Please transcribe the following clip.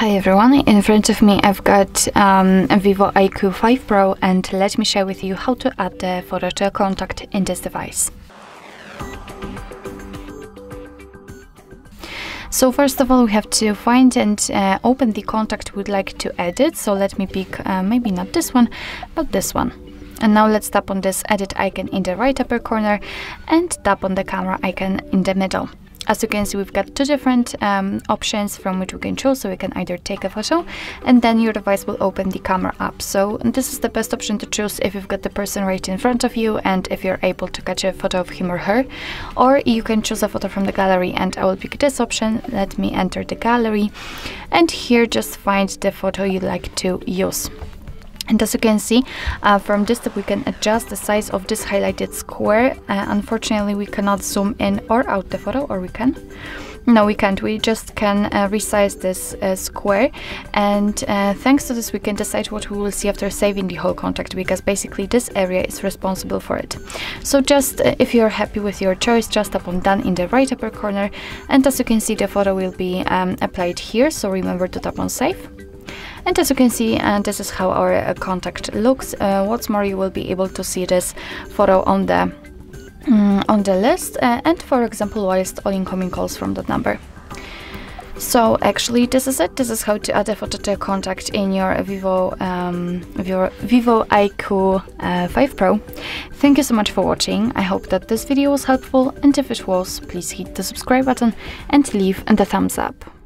Hi everyone, in front of me I've got um, a Vivo iQOO 5 Pro and let me share with you how to add the photo to a contact in this device. So first of all we have to find and uh, open the contact we'd like to edit. So let me pick uh, maybe not this one but this one. And now let's tap on this edit icon in the right upper corner and tap on the camera icon in the middle. As you can see, we've got two different um, options from which we can choose. So we can either take a photo and then your device will open the camera app. So this is the best option to choose if you've got the person right in front of you and if you're able to catch a photo of him or her. Or you can choose a photo from the gallery and I will pick this option. Let me enter the gallery and here just find the photo you'd like to use. And as you can see, uh, from this step we can adjust the size of this highlighted square. Uh, unfortunately, we cannot zoom in or out the photo, or we can. No, we can't. We just can uh, resize this uh, square. And uh, thanks to this, we can decide what we will see after saving the whole contact, because basically this area is responsible for it. So just uh, if you're happy with your choice, just tap on done in the right upper corner. And as you can see, the photo will be um, applied here. So remember to tap on save. And as you can see, uh, this is how our uh, contact looks. Uh, what's more, you will be able to see this photo on the um, on the list uh, and for example whilst all incoming calls from that number. So actually this is it. This is how to add a photo to a contact in your Vivo um, your Vivo iQOO uh, 5 Pro. Thank you so much for watching. I hope that this video was helpful and if it was, please hit the subscribe button and leave the thumbs up.